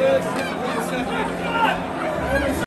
Yes, yes, yes,